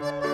you